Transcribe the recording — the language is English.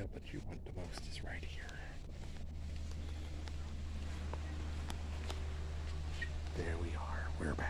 area, but you want the most is right here. There we are. We're back.